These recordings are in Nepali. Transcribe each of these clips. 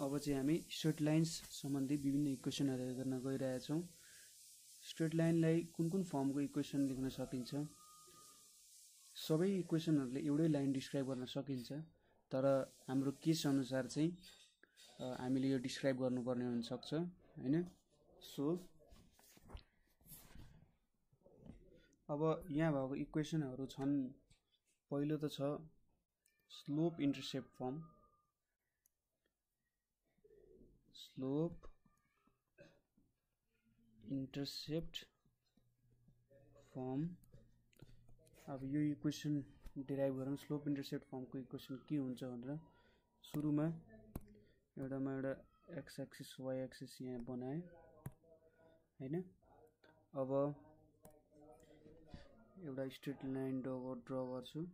अब चाहिँ हामी स्ट्रेट लाइन्स सम्बन्धी विभिन्न इक्वेसनहरू गर्न गइरहेछौँ। स्ट्रेट लाइनलाई कुन कुन फर्मको इक्वेसन लेख्न सकिन्छ? सबै इक्वेसनहरूले एउटै लाइन डिस्क्राइब गर्न सकिन्छ तर हाम्रो केस अनुसार चाहिँ हामीले यो डिस्क्राइब गर्नुपर्ने हुनसक्छ होइन? सो अब यहाँ भएको इक्वेसनहरू छन् पहिलो त छ slope intercept form slope intercept form. अब यो इक्वेसन डिराइभ गरौँ। स्लोप इन्टरसेप्ट फर्मको इक्वेसन के हुन्छ भनेर सुरुमा एउटामा एउटा एक्स एक्सिस वाइ एक्सिस यहाँ बनाएँ, होइन? अब एउटा स्ट्रेट लाइन ड्र ड्र गर्छु।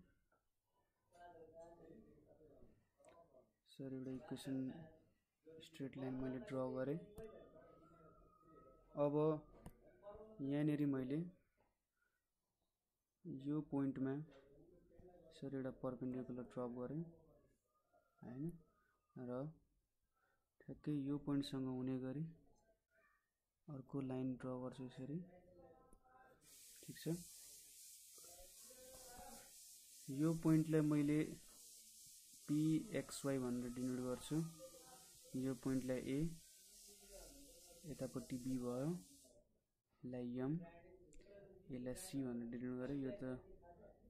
सर इक्वेसन स्ट्रेट लाइन मैले ड्र गरेँ। अब यहाँनिर मैले यो पोइन्टमा सर एउटा पर्पेन्डिकुलर ड्रप गरेँ होइन? र ठ्याक्कै यो पोइन्टसँग हुने गरी अर्को लाइन ड्र गर्छु यसरी। ठिक छ? यो पोइन्टलाई मैले पिएक्सवाई भनेर डिनोट गर्छु। यो पोइन्टलाई ए यतापट्टि बी भयो यसलाई एम यसलाई सी भनेर डिनोट गरेँ यो त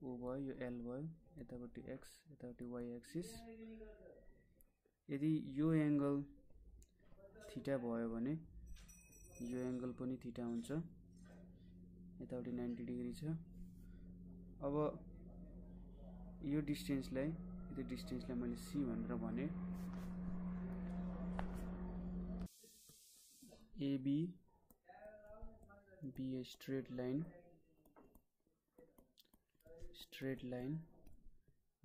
ओ भयो यो एल भयो यतापट्टि एक्स यतापट्टि वाइ एक्सिस। यदि यो एङ्गल थिटा भयो भने यो एङ्गल पनि थिटा हुन्छ यतापट्टि नाइन्टी डिग्री छ। अब यो डिस्टेन्सलाई यो डिस्टेन्सलाई मैले सी भनेर भने AB be a straight line straight line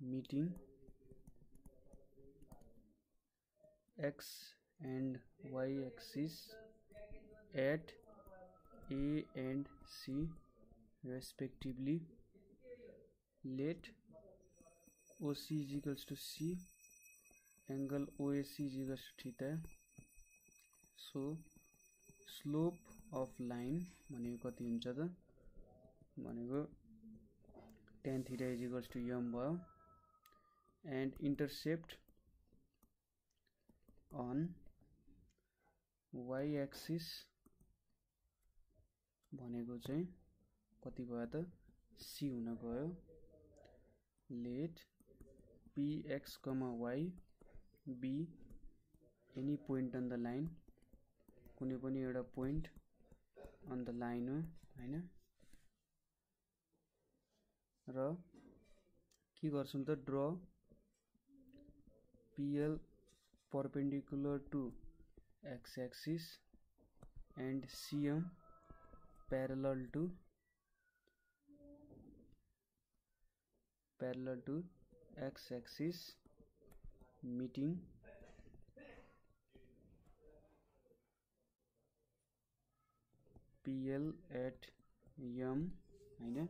meeting x and y axis at A and C respectively. Let OC is equals to C angle OAC is equals to theta. So slope of line भनेको कति हुन्छ त? भनेको tan theta is equals to M भयो। And intercept on Y axis भनेको चाहिँ कति भयो त? सी हुन गयो। Let P X comma Y be any point on the line कुनै पनि एउटा पोइन्ट अन द लाइन हो होइन? र के गर्छौँ त? Draw PL perpendicular to X axis and CM parallel to parallel to X axis meeting PL at M होइन?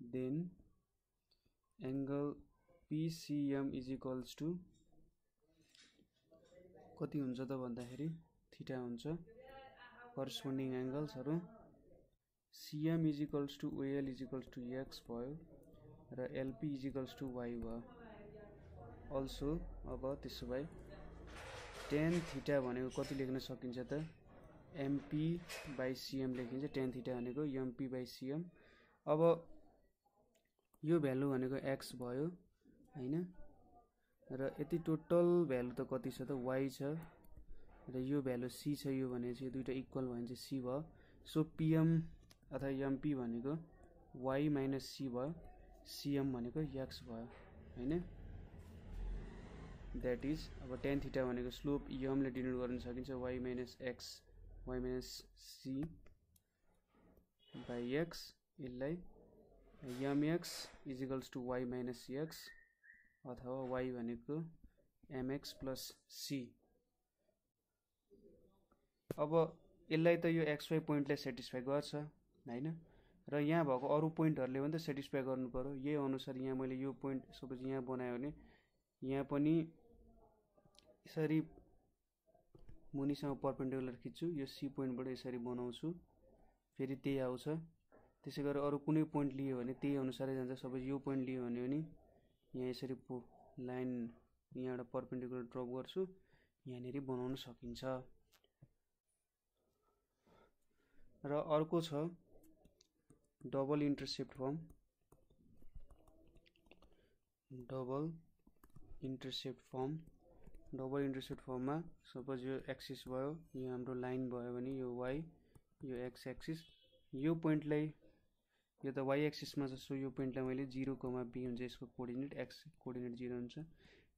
Then angle PCM is equals to कति हुन्छ त भन्दाखेरि थिटा हुन्छ। Corresponding एङ्गल्सहरू CM is equals to OL is equals to X भयो र LP is equals to Y भयो। अल्सो अब त्यसो भए टेन थिटा भनेको कति लेख्न सकिन्छ त? एमपी बाई सिएम लेखिन्छ टेन थिटा भनेको एमपी बाई सिएम अब यो भ्यालु भनेको एक्स भयो होइन? र यति टोटल भ्यालु त कति छ त? वाइ छ। र यो भ्यालु सी छ यो भने चाहिँ दुइटा इक्वल भयो भने चाहिँ सी भयो सो पिएम अथवा एमपी भनेको वाइ माइनस सी भयो सिएम भनेको एक्स भयो होइन? द्याट इज अब टेन थिटा भनेको स्लोप यमले डिनोट गर्न सकिन्छ Y minus X Y minus C by X यसलाई MX is equals to Y minus X अथवा वाइ भनेको एमएक्स प्लस सी अब यसलाई त यो एक्स वाइ पोइन्टलाई सेटिस्फाई गर्छ होइन? र यहाँ भएको अरू पोइन्टहरूले पनि त सेटिस्फाई पऱ्यो यही अनुसार यहाँ मैले यो पोइन्ट सपोज यहाँ बनायो भने यहाँ पनि यसरी मुनिसँग पर्पेन्डिकुलर खिच्छु यो सी पोइन्टबाट यसरी बनाउँछु। फेरि त्यही आउँछ। त्यसै गरी अरू कुनै पोइन्ट लियो भने त्यही अनुसारै जान्छ। सपोज यो पोइन्ट लियो भने पनि यहाँ यसरी लाइन यहाँबाट पर्पेन्डिकुलर ड्रप गर्छु। यहाँनिर बनाउन सकिन्छ। र अर्को छ double intercept form double intercept form double intercept फर्ममा। सपोज यो एक्सिस भयो यो हाम्रो लाइन भयो भने यो वाइ यो एक्स एक्सिस। यो पोइन्टलाई यो त वाइ एक्सिसमा सो यो पोइन्टलाई मैले जिरो कमा बी हुन्छ यसको कोअर्डिनेट एक्स कोअर्डिनेट जिरो हुन्छ।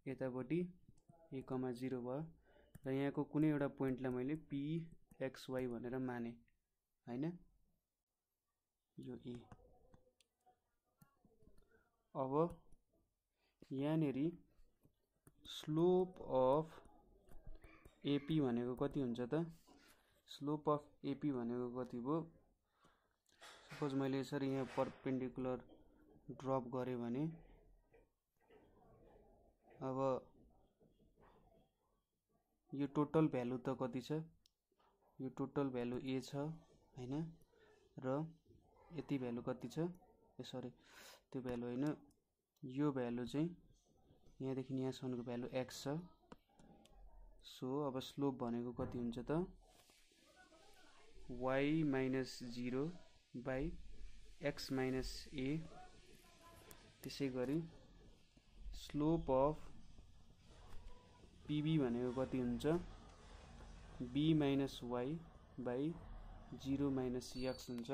यतापट्टि ए कमा जिरो भयो। र यहाँको कुनै एउटा पोइन्टलाई मैले पी एक्स वाइ भनेर माने होइन? यो ए। अब यहाँनिर स्लोप अफ एपी भनेको कति हुन्छ त? स्लोप अफ एपी भनेको कति भयो? सपोज मैले यसरी यहाँ पर्पेन्डिकुलर ड्रप गरेँ भने अब यो टोटल भ्यालु त कति छ? यो टोटल भ्यालु ए छ होइन? र यति भ्यालु कति छ? ए सरी त्यो भ्यालु होइन यो भ्यालु चाहिँ यहाँदेखि यहाँसम्मको भ्यालु एक्स छ। सो अब स्लोप भनेको कति हुन्छ त? Y minus zero by X minus A त्यसै गरी स्लोप अफ पिबी भनेको कति हुन्छ? B minus Y by zero minus X हुन्छ।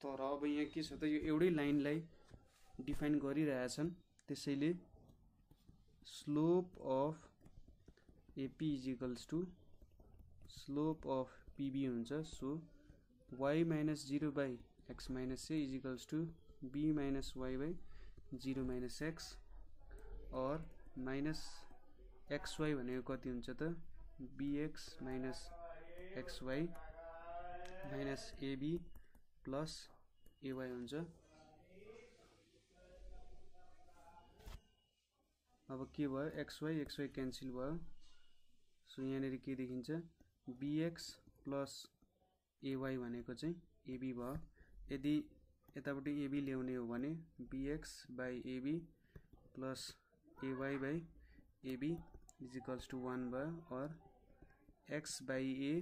तर अब यहाँ के छ त? यो एउटै लाइनलाई डिफाइन गरिरहेछन्। त्यसैले slope of AP is equals to slope of PB हुन्छ। So y minus zero by x minus a is equals to b minus y by zero minus x or minus xy भनेको कति हुन्छ त? Bx minus xy minus ab plus ay हुन्छ। अब के भयो? एक्सवाई एक्सवाई क्यान्सल भयो। सो यहाँनिर के देखिन्छ? बिएक्स प्लस एवाई भनेको चाहिँ एबी भयो। यदि यतापट्टि एबी ल्याउने हो भने BX by AB plus AY by AB is equals to one भयो or X by A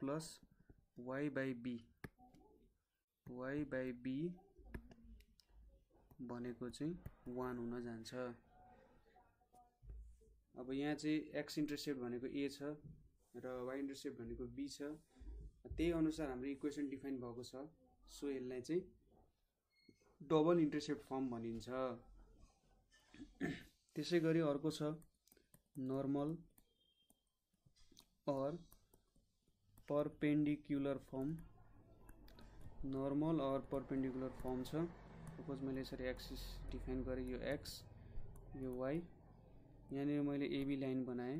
plus Y by B. Y by B भनेको चाहिँ वान हुन जान्छ। अब यहाँ चाहिँ एक्स इन्टरसेप्ट भनेको ए छ र वाइ इन्टरसेप्ट भनेको बी छ। त्यही अनुसार हाम्रो इक्वेसन डिफाइन भएको छ। सो यसलाई चाहिँ डबल इन्टरसेप्ट फर्म भनिन्छ। त्यसै गरी अर्को छ normal or perpendicular form normal or perpendicular form छ। सपोज मैले यसरी एक्सिस डिफाइन गरेँ यो एक्स यो वाइ यहाँनिर मैले एबी लाइन बनाएँ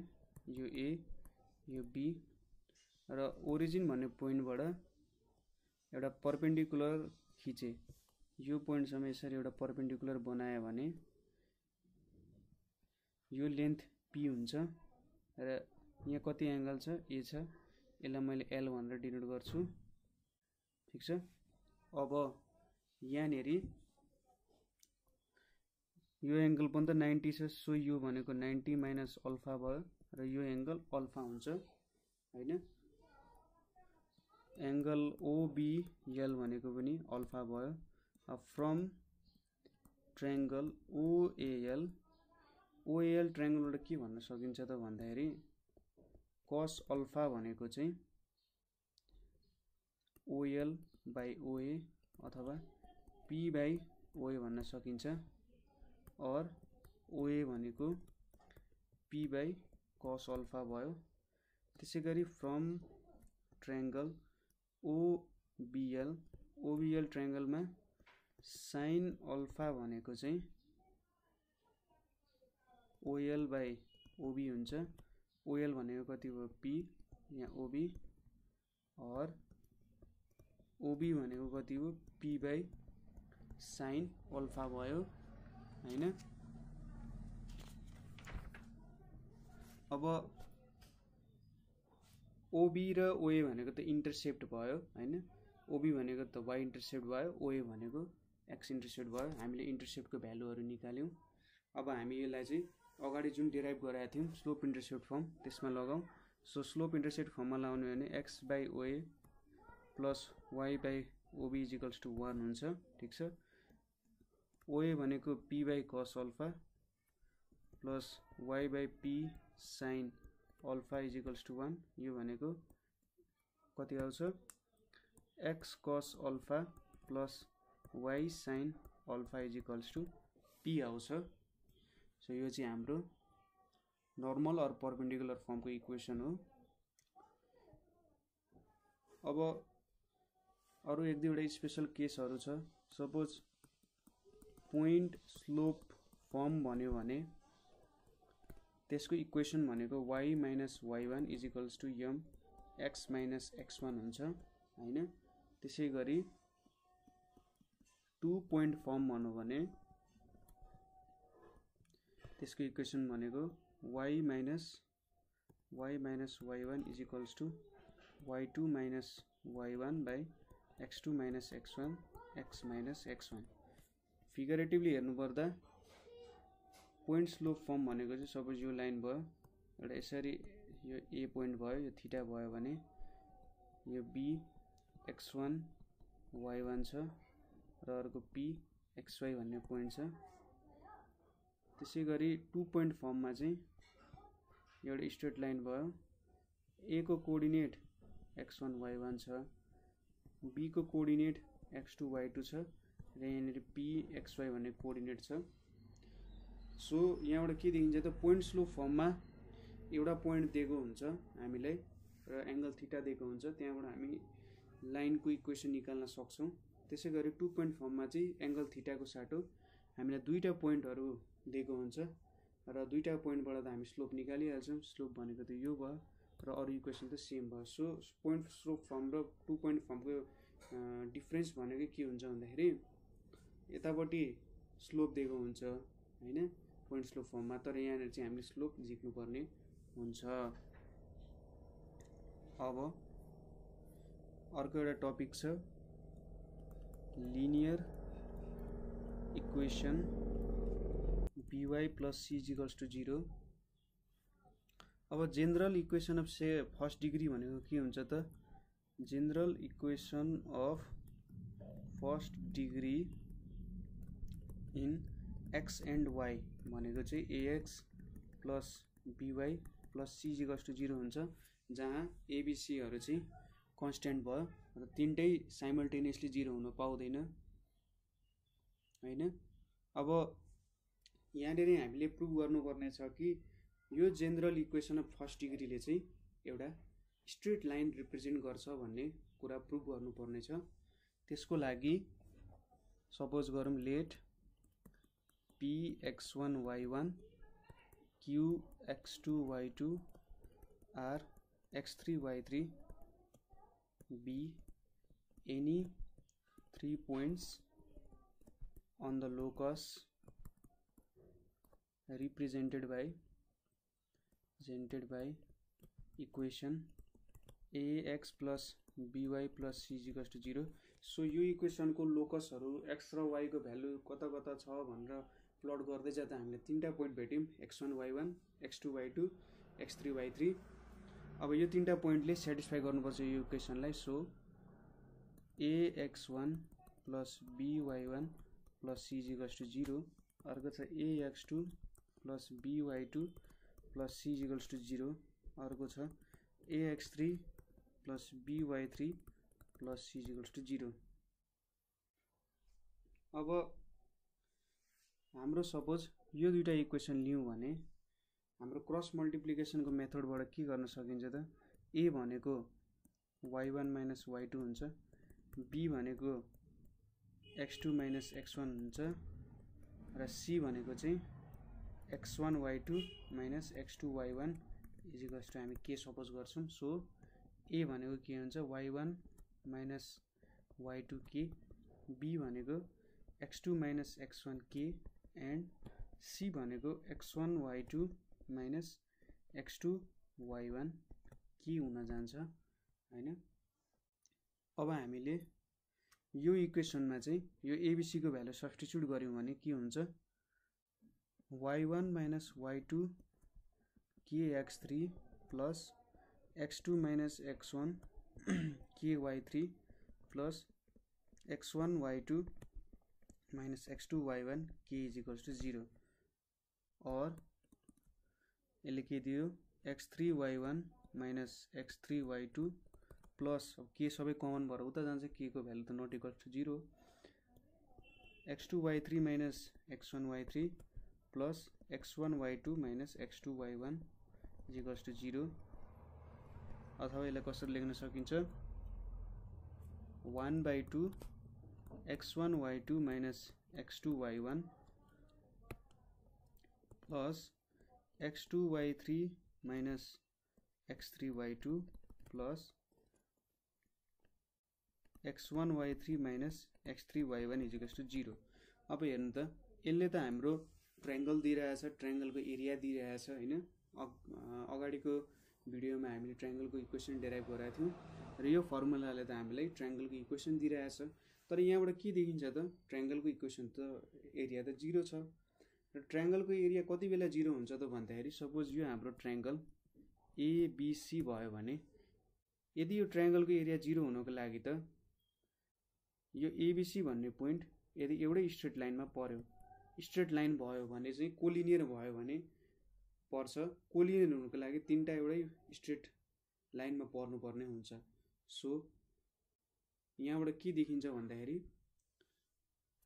यो ए यो बी र ओरिजिन भन्ने पोइन्टबाट एउटा पर्पेन्डिकुलर खिचेँ। यो पोइन्टसम्म यसरी एउटा पर्पेन्डिकुलर बनायो भने यो लेन्थ पी हुन्छ र यहाँ कति एङ्गल छ? ए छ। यसलाई मैले एल भनेर डिनोट गर्छु। ठिक छ? अब यहाँनिर यो एङ्गल पनि त नाइन्टी छ सो यो भनेको नाइन्टी माइनस अल्फा भयो र यो एङ्गल अल्फा हुन्छ होइन? एङ्गल ओबिएल भनेको पनि अल्फा भयो। फ्रम ट्रायङ्गल ओएल ओएल ट्रायङ्गलबाट के भन्न सकिन्छ त भन्दाखेरि कस अल्फा भनेको चाहिँ ओएल बाई ओए अथवा पी बाई ओए भन्न सकिन्छ। अर ओए भनेको पी बाई कस अल्फा भयो। त्यसै गरी फ्रम ट्रायङ्गल ओबिएल ओबिएल ट्रायङ्गलमा साइन अल्फा भनेको चाहिँ ओएल बाई ओबी हुन्छ। ओएल भनेको कति भयो पी यहाँ ओबी अर ओबी भनेको कति हो? पी बाई साइन अल्फा भयो। होइन? अब ओबी र ओए भनेको त इन्टरसेप्ट भयो होइन? ओबी भनेको त वाइ इन्टरसेप्ट भयो ओए भनेको एक्स इन्टरसेप्ट भयो। हामीले इन्टरसेप्टको भ्यालुहरू निकाल्यौँ। अब हामी यसलाई चाहिँ अगाडि जुन डिराइभ गराएको थियौँ स्लोप इन्टरसेप्ट फर्म त्यसमा लगाउँ। सो स्लोप इन्टरसेप्ट फर्ममा लगाउने भने X by OA plus Y by OB is equals to one हुन्छ। ठिक छ? ओए भनेको P by cos alpha plus Y by P sine alpha is equals to one यो भनेको कति आउँछ? X cos alpha plus Y sine alpha is equals to P आउँछ। सो यो चाहिँ हाम्रो नर्मल अर पर्पेन्डिकुलर फर्मको इक्वेसन हो। अब अरू एक दुईवटा स्पेसल केसहरू छ। सपोज पोइन्ट स्लोप फर्म भन्यो भने त्यसको इक्वेसन भनेको Y minus Y one is equals to M X minus X one हुन्छ होइन? त्यसै गरी टु पोइन्ट फर्म भनौँ भने त्यसको इक्वेसन भनेको Y minus Y minus Y one is equals to Y two minus Y one by X two minus X one X minus X one figuratively हेर्नुपर्दा पोइन्ट स्लोप फर्म भनेको चाहिँ सपोज यो लाइन भयो एउटा यसरी यो ए पोइन्ट भयो यो थिटा भयो भने यो B X one Y one छ र अर्को पी एक्स वाइ भन्ने पोइन्ट छ। त्यसै गरी टु पोइन्ट फर्ममा चाहिँ एउटा स्ट्रेट लाइन भयो। ए को coordinate x one y one छ बीको coordinate x two y two छ र यहाँनिर पी एक्स वाइ भन्ने कोअर्डिनेट छ। सो यहाँबाट के देखिन्छ त पोइन्ट स्लो फर्ममा एउटा पोइन्ट दिएको हुन्छ हामीलाई र एङ्गल थिटा दिएको हुन्छ। त्यहाँबाट हामी लाइनको इक्वेसन निकाल्न सक्छौँ। त्यसै गरी टु पोइन्ट फर्ममा चाहिँ एङ्गल थिटाको साटो हामीलाई दुईवटा पोइन्टहरू दिएको हुन्छ र दुईवटा पोइन्टबाट त हामी स्लोप निकालिहाल्छौँ। स्लोप भनेको त यो भयो र अरू इक्वेसन त सेम भयो। सो पोइन्ट स्लोप फर्म र टु पोइन्ट फर्मको डिफ्रेन्स भनेको के हुन्छ भन्दाखेरि यतापट्टि स्लोप दिएको हुन्छ होइन? पोइन्ट स्लोप फर्ममा तर यहाँनिर चाहिँ हामीले स्लोप झिक्नुपर्ने हुन्छ। अब अर्को एउटा टपिक छ। Linear equation by plus c equals to zero अब general equation of say first degree भनेको के हुन्छ त? General equation of first degree in x and y भनेको चाहिँ a x plus b y plus c equals to zero हुन्छ जहाँ एबिसीहरू चाहिँ कन्सट्यान्ट भयो। र तिनटै साइमल्टेनियसली जिरो हुन पाउँदैन होइन? अब यहाँनिर हामीले प्रुभ गर्नुपर्ने छ कि यो जेनरल इक्वेसन अफ फर्स्ट डिग्रीले चाहिँ एउटा स्ट्रेट लाइन रिप्रेजेन्ट गर्छ भन्ने कुरा प्रुभ छ। त्यसको लागि सपोज गरौँ let p x one y one q x two y two r x three y three be any three points on the locus represented by presented by equation ax plus b y plus सिजिकस to zero so यो इक्वेसनको लोकसहरू एक्स र वाईको भ्यालु कता कता छ भनेर प्लट गर्दै जाँदा हामीले तिनवटा पोइन्ट भेट्यौँ x one y one x two y two x three y three अब यो तिनवटा पोइन्टले सेटिस्फाई गर्नुपर्छ यो इक्वेसनलाई so a x one plus b y one plus c equals to zero अर्को छ a x two plus b y two plus c equals to zero अर्को छ a x three plus b y three plus c equals to zero अब हाम्रो सपोज यो दुइटा इक्वेसन लियौँ भने हाम्रो क्रस मल्टिप्लिकेसनको मेथडबाट के गर्न सकिन्छ त? ए भनेको y one minus y two हुन्छ बी भनेको x two minus x one हुन्छ र सी भनेको चाहिँ x one y two minus x two y one equals to हामी के सपोज गर्छौँ? सो ए भनेको के हुन्छ? Y one minus y two k? B भनेको x two minus x one k? And c भनेको x one y two minus x two y one k हुन जान्छ होइन? अब हामीले यो इक्वेसनमा चाहिँ यो एबिसीको भ्यालु सब्सटिच्युट गऱ्यौँ भने के हुन्छ? Y one minus y two k x three plus x two minus x one k y three plus x one y two minus x two y one k is equals to zero और यसले दियो x three y one minus x three y two plus अब के सबै कमन उता जान्छ के को भ्यालु त not equals to zero x two y three minus x one y three plus x one y two minus x two y one is equals to zero अथवा यसलाई कसरी लेख्न सकिन्छ one by two x one y two minus x two y one plus x two y three minus x three y two plus x one y three minus x three y one equals to zero अब हेर्नु त यसले त हाम्रो ट्राइङ्गल दिइरहेछ ट्राइङ्गलको एरिया दिइरहेछ होइन? अगाडिको भिडियोमा हामीले ट्राइङ्गलको इक्वेसन डेराइभ गराएको थियौँ र यो फर्मुलाले त हामीलाई ट्राइङ्गलको इक्वेसन दिइरहेछ। तर यहाँबाट के देखिन्छ त? ट्राइङ्गलको इक्वेसन त एरिया त जिरो छ। र ट्राइङ्गलको एरिया कति बेला जिरो हुन्छ त भन्दाखेरि सपोज यो हाम्रो ट्राइङ्गल एबिसी भयो भने यदि यो ट्राइङ्गलको एरिया जिरो हुनको लागि त यो एबिसी भन्ने पोइन्ट यदि एउटै स्ट्रेट लाइनमा पर्यो स्ट्रेट लाइन भयो भने चाहिँ कोलिनियर भयो भने पर्छ। कोलिनियर हुनुको लागि तिनवटा एउटै स्ट्रेट लाइनमा पर्नुपर्ने हुन्छ। सो यहाँबाट के देखिन्छ भन्दाखेरि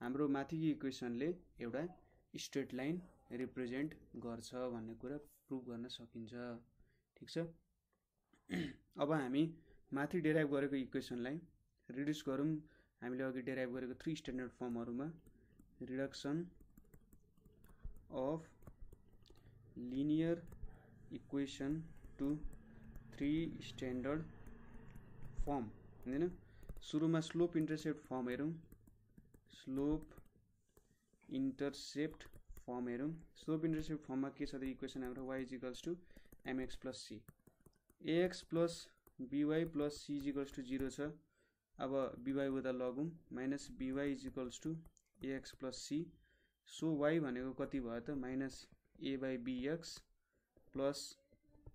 हाम्रो माथिको इक्वेसनले एउटा स्ट्रेट लाइन रिप्रेजेन्ट गर्छ भन्ने कुरा प्रुभ गर्न सकिन्छ। ठिक छ? अब हामी माथि डेराइभ गरेको इक्वेसनलाई रिड्युस गरौँ। हामीले अघि डेराइभ गरेको three standard फर्महरूमा reduction of linear equation to three standard form होइन सुरुमा स्लोप इन्टरसेप्ट फर्म हेरौँ। स्लोप इन्टरसेप्ट फर्म हेरौँ। स्लोप इन्टरसेप्ट फर्ममा के छ त इक्वेसन हाम्रो? Y is equals to mx plus c ax plus by plus c is equals to zero छ। अब बिवाई उता लगौँ। Minus by is equals to ax plus c so y भनेको कति भयो त? Minus a by bx plus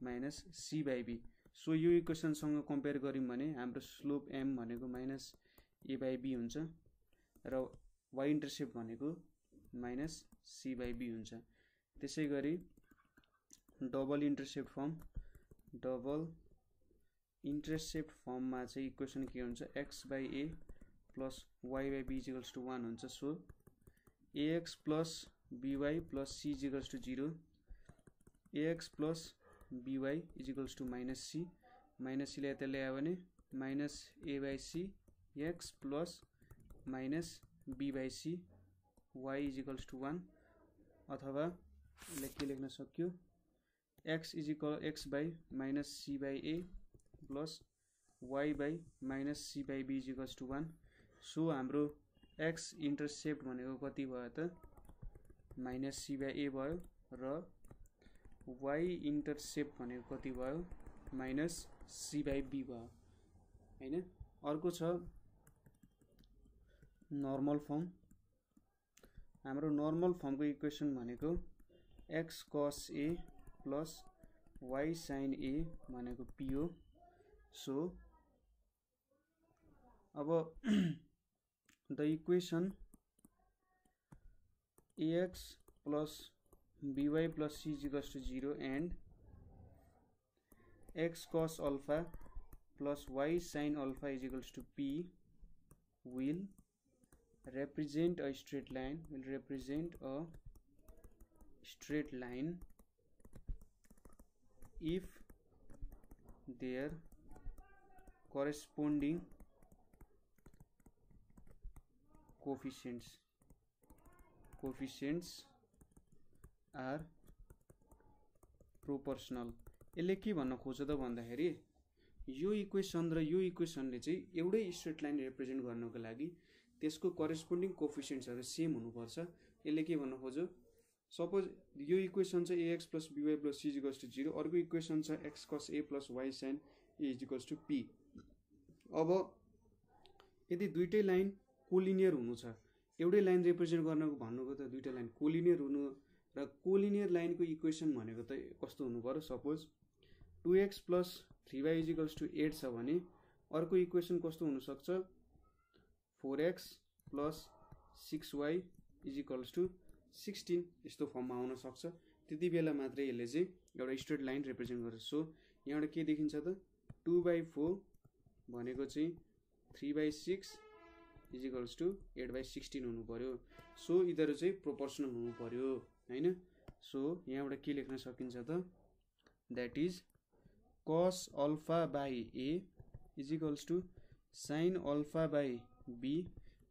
minus c by b so यो इक्वेसनसँग कम्पेयर गऱ्यौँ भने हाम्रो स्लोप एम भनेको माइनस ए बाई बी हुन्छ र वाइ इन्टरसेप्ट भनेको माइनस सी बाई बी हुन्छ। त्यसै गरी double intercept form double intercept फर्ममा चाहिँ इक्वेसन के हुन्छ? X by a plus y by b equals to one हुन्छ। So a x plus b y plus c equals to zero a x plus b y equals to minus c. Minus सीलाई यता ल्यायो भने minus a by c x plus minus b by c y is equals to one. अथवा यसलाई के लेख्न सक्यो? X is equal x by minus c by a plus y by minus c by b equals to one. So हाम्रो एक्स इन्टरसेप्ट भनेको कति भयो त? माइनस सी बाई ए भयो र वाइ इन्टरसेप्ट भनेको कति भयो? माइनस सी बाई बी भयो। होइन? अर्को छ नर्मल फर्म। हाम्रो नर्मल फर्मको इक्वेसन भनेको x cos a plus y sine a भनेको पी हो। so अब the equation ax plus by plus c is equals to 0 and x cos alpha plus y sin alpha is equals to p will represent a straight line will represent a straight line if their corresponding coefficients coefficients are proportional यसले के भन्न खोज्छ त भन्दाखेरि यो इक्वेसन र यो इक्वेसनले चाहिँ एउटै स्ट्रेट लाइन रिप्रेजेन्ट गर्नको लागि त्यसको करेस्पोन्डिङ कोफिसियन्ट्सहरू सेम हुनुपर्छ। यसले के भन्न खोज्यो? सपोज यो इक्वेसन चाहिँ a x plus b y plus c equals to zero अर्को इक्वेसन छ x cos a plus y sine a equals to p अब यदि दुइटै लाइन कोलिनियर हुनु छ एउटै लाइन रिप्रेजेन्ट गर्नको भन्नुको त दुइटै लाइन कोलिनियर हुनु र कोलिनियर लाइनको इक्वेसन भनेको त कस्तो हुनु पऱ्यो suppose two x plus three y equals to eight छ भने अर्को इक्वेसन कस्तो हुनसक्छ? Four x plus six y equals to sixteen यस्तो फर्ममा आउन सक्छ त्यति बेला मात्रै यसले चाहिँ एउटा स्ट्रेट लाइन रिप्रेजेन्ट गर्छ। सो यहाँबाट के देखिन्छ त? टु बाई फोर भनेको चाहिँ three by six equals to eight by sixteen हुनु पऱ्यो सो यिनीहरू चाहिँ प्रोपोर्सनल हुनु पऱ्यो होइन? सो यहाँबाट के लेख्न सकिन्छ त? That is cos alpha by a equals to sine alpha by b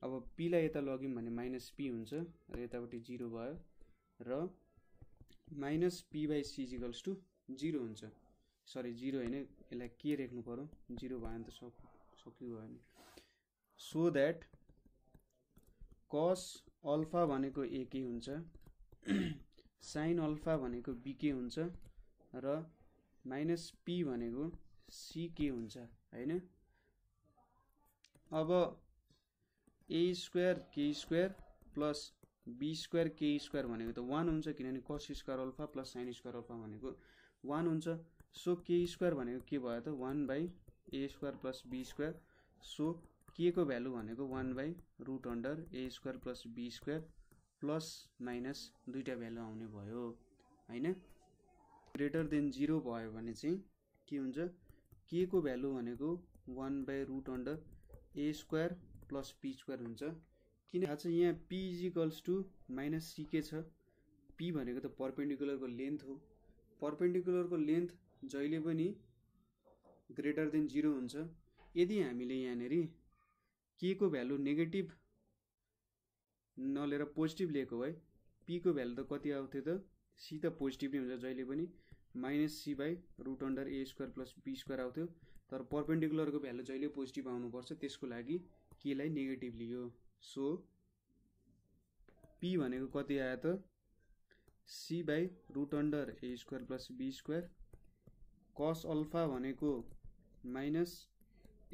अब पीलाई यता लग्यौँ भने माइनस पी हुन्छ र यतापट्टि जिरो भयो र minus p by c equals to zero हुन्छ। सरी जिरो होइन यसलाई के लेख्नु पऱ्यो जिरो भयो भने त सक सक्यो भयो नि। सो द्याट कस अल्फा भनेको ए के हुन्छ? साइन अल्फा भनेको बी के हुन्छ र माइनस पी भनेको सी के हुन्छ होइन? अब a square k square plus b square k square भनेको त वान हुन्छ किनभने cos square alpha plus sine square alpha भनेको वान हुन्छ। सो के स्क्वायर भनेको के भयो त? One by a square plus b square. So k को भ्यालु भनेको one by root under a square plus b square. Plus minus दुइटा भ्यालु आउने भयो होइन? ग्रेटर देन जिरो भयो भने चाहिँ के हुन्छ? के को भ्यालु भनेको one by root under a square plus p square हुन्छ। किन थाहा छ यहाँ p equals to minus c के छ? पी भनेको त पर्पेन्डिकुलरको लेन्थ हो। पर्पेन्डिकुलरको लेन्थ जहिले पनि ग्रेटर देन जिरो हुन्छ। यदि हामीले यहाँनिर के को भ्यालु नेगेटिभ नलिएर पोजिटिभ लिएको है पीको भ्यालु त कति आउँथ्यो त? सी त पोजिटिभ नै हुन्छ जहिले पनि। Minus c by root under a square plus b square आउँथ्यो। तर पर्पेन्डिकुलरको भ्यालु जहिले पोजिटिभ आउनुपर्छ त्यसको लागि केलाई नेगेटिभ लियो। सो पी भनेको कति आयो त? C by root under a square plus b square. Cos alpha भनेको minus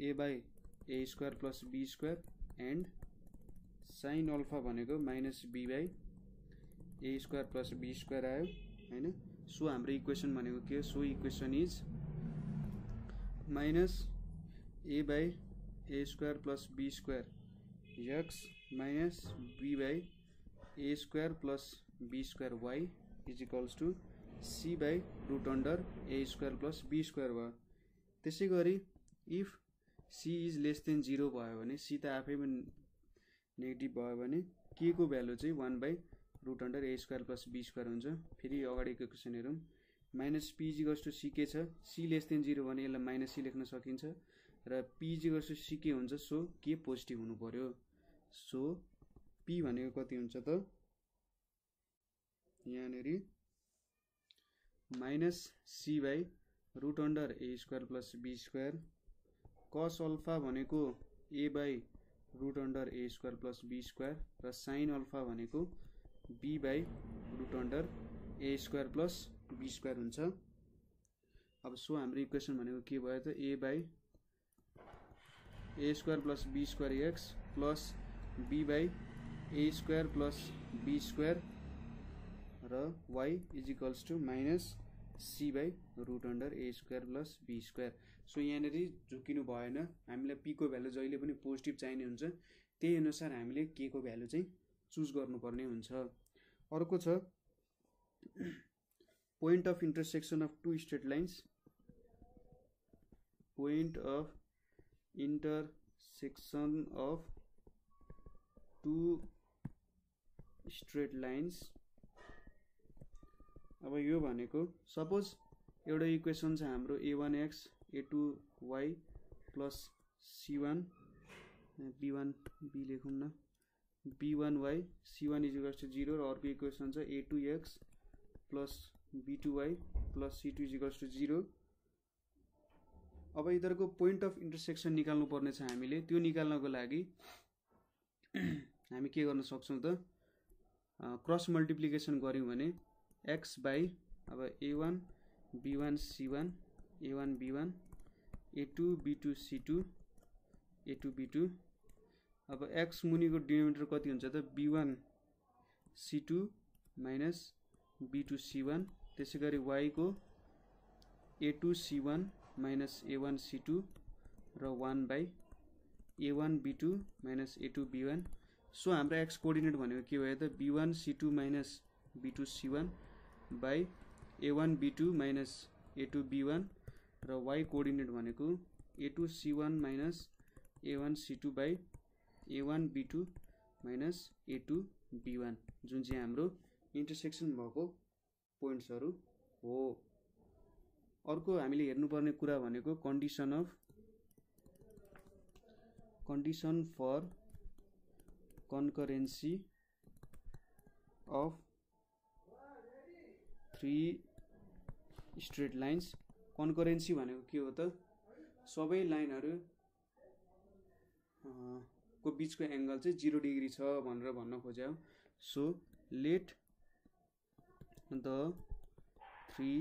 a by a square plus b square and sine alpha भनेको minus b by a square plus b square आयो होइन? सो हाम्रो इक्वेसन भनेको के हो? So equation is minus a by a square plus b square x minus b by a square plus b square y is equals to c by root under a square plus b square भयो. त्यसै गरी if c is less than zero भयो भने सी त आफै पनि नेगेटिभ भयो भने के को भ्यालु चाहिँ one by root under a square plus b square हुन्छ। फेरि अगाडिको क्वेसन हेरौँ। माइनस पिजिगल्स टु सी के छ? सी लेस देन जिरो भने यसलाई माइनस सी लेख्न सकिन्छ। र पिजी गर्छु सी के हुन्छ? सो के पोजिटिभ हुनु पऱ्यो सो पी भनेको कति हुन्छ त? यहाँनिर minus c by root under a square plus b square cos alpha भनेको a by root under a square plus b square र साइन अल्फा भनेको b by root under a square plus b square हुन्छ। अब सो हाम्रो इक्वेसन भनेको के भयो त? A by a square plus b square x plus b by a square plus b square र y is equals to minus c by root under a square plus b square so यहाँनिर झुकिनु भएन। हामीलाई पीको भ्यालु जहिले पनि पोजिटिभ चाहिने हुन्छ त्यही अनुसार हामीले के को भ्यालु चाहिँ चुज गर्नुपर्ने हुन्छ। अर्को छ point of intersection of two straight lines point of intersection of two straight lines अब यो भनेको सपोज एउटा इक्वेसन छ हाम्रो a one x a two y plus c one b one b लेखौँ न। B one y c one equals to zero र अर्को इक्वेसन छ a two x plus b two y plus c two equals to zero अब यिनीहरूको पोइन्ट अफ इन्टरसेक्सन निकाल्नु पर्ने छ हामीले। त्यो निकाल्नको लागि हामी के गर्न सक्छौँ त? क्रस मल्टिप्लिकेसन गऱ्यौँ भने एक्स बाई अब a one b one c one a one b one a two b two c two a two b two अब एक्स मुनिको डिनोमिनेटर कति हुन्छ त? B one c two minus b two c one त्यसै गरी वाईको a two c one minus a one c two र one by a one b two minus a two b one so हाम्रो एक्स कोअर्डिनेट भनेको के भयो त? B one c two minus b two c one by a one b two minus a two b one र वाई कोअर्डिनेट भनेको a two c one minus a one c two by a one b two minus a two b one जुन चाहिँ हाम्रो इन्टरसेक्सन भएको पोइन्ट्सहरू हो। अर्को हामीले हेर्नुपर्ने कुरा भनेको condition of condition for concurrency of three straight lines concurrency भनेको के हो त? सबै लाइनहरू को बिचको एङ्गल चाहिँ जिरो डिग्री छ भनेर भन्न खोज्यो so let the three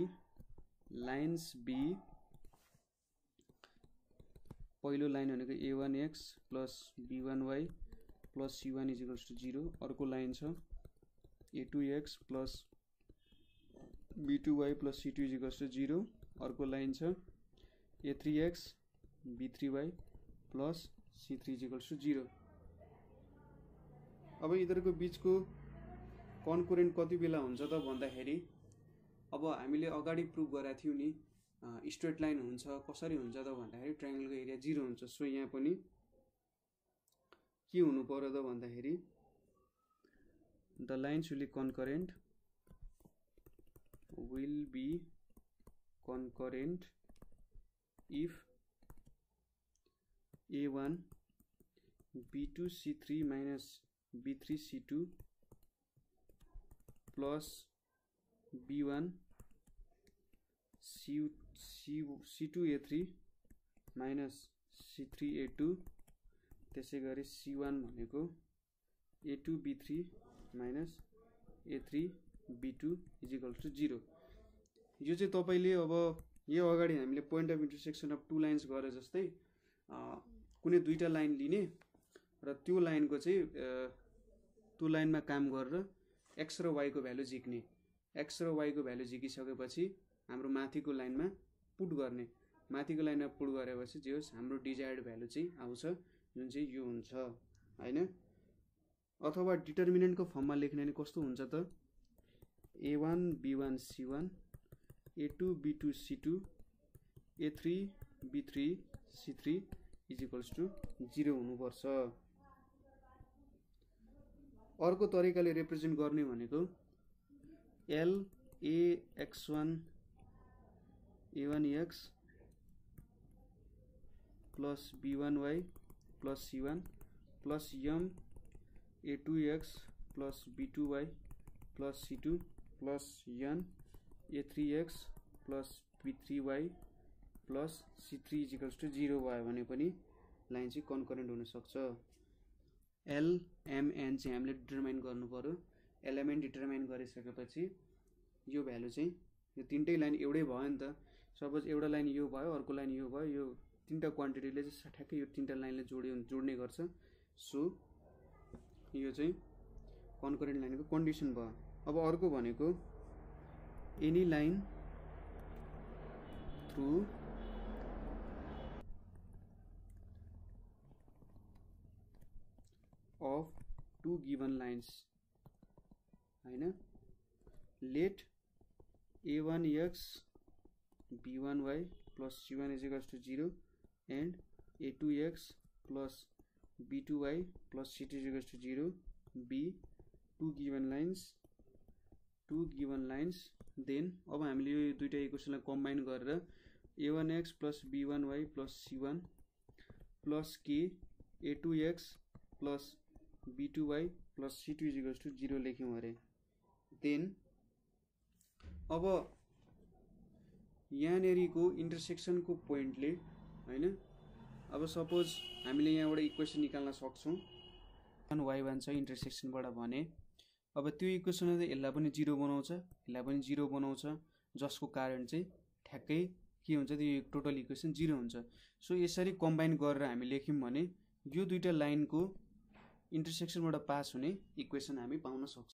lines be पहिलो लाइन भनेको a one x plus b one y plus c one equals to zero अर्को लाइन छ a two x plus b two y plus c two equals to zero अर्को लाइन छ। A three x b three y plus c three equals to zero अब यिनीहरूको बिचको कन्कुरेन्ट कति बेला हुन्छ त भन्दाखेरि अब हामीले अगाडि प्रुभ गरेका थियौँ नि स्ट्रेट लाइन हुन्छ कसरी हुन्छ त भन्दाखेरि ट्राइङ्गलको एरिया जिरो हुन्छ। सो यहाँ पनि के हुनु पऱ्यो त भन्दाखेरि the lines will concurrent will be b three c two plus b one c c c two a three minus c three a two त्यसै गरी सी भनेको a two b three minus a three b two equals to zero यो चाहिँ तपाईँले अब यो अगाडि हामीले point of intersection of two lines गरे जस्तै कुनै दुईवटा लाइन लिने र त्यो लाइनको चाहिँ त्यो लाइनमा काम गरेर एक्स र वाईको भ्यालु झिक्ने। एक्स र वाईको भ्यालु झिकिसकेपछि हाम्रो माथिको लाइनमा पुट गर्ने। माथिको लाइनमा पुट गरेपछि जे होस् हाम्रो डिजायर्ड भ्यालु चाहिँ आउँछ जुन चाहिँ यो हुन्छ होइन? अथवा डिटर्मिनेन्टको फर्ममा लेख्ने भने कस्तो हुन्छ त? A one b one c one a two b two c two a three b three c three equals to zero हुनुपर्छ। अर्को तरिकाले रिप्रेजेन्ट गर्ने भनेको l a x one a one x plus b one y plus c one plus m a two x plus b two y plus c two plus n a three x plus b three y plus c three equals to zero भयो भने पनि लाइन चाहिँ कन्करेन्ट हुनसक्छ एलएमएन चाहिँ हामीले डिटर्माइन पऱ्यो एलएमएन डिटर्माइन गरिसकेपछि यो भ्यालु चाहिँ यो तिनटै लाइन एउटै भयो नि त। सपोज एउटा लाइन यो भयो अर्को लाइन यो भयो यो तिनवटा क्वान्टिटीले चाहिँ ठ्याक्कै यो तिनवटा लाइनले जोड्यो जोड्ने गर्छ। सो यो चाहिँ कन्करेन्ट लाइनको कन्डिसन भयो। अब अर्को भनेको any line through of two given lines होइन let a one x b one y plus c one is equals to zero and a2x plus b2y plus c2 is equals to 0 b two given lines. Two given lines then अब हामीले यो दुइटा इक्वेसनलाई कम्बाइन गरेर a one x plus b one y plus c one plus k a two x plus b two y plus c two equals to zero लेख्यौँ अरे। देन अब यहाँनिरको इन्टरसेक्सनको पोइन्टले होइन? अब सपोज हामीले यहाँबाट इक्वेसन निकाल्न सक्छौँ। वान वाइ वान छ इन्टरसेक्सनबाट भने। अब त्यो इक्वेसनले यसलाई पनि जिरो बनाउँछ। यसलाई पनि जिरो बनाउँछ। जसको कारण चाहिँ ठ्याक्कै के हुन्छ त्यो टोटल इक्वेसन जिरो हुन्छ। सो यसरी कम्बाइन गरेर हामी लेख्यौँ भने यो दुइटा लाइनको इन्टरसेक्सनबाट पास हुने इक्वेसन हामी पाउन सक्छौँ।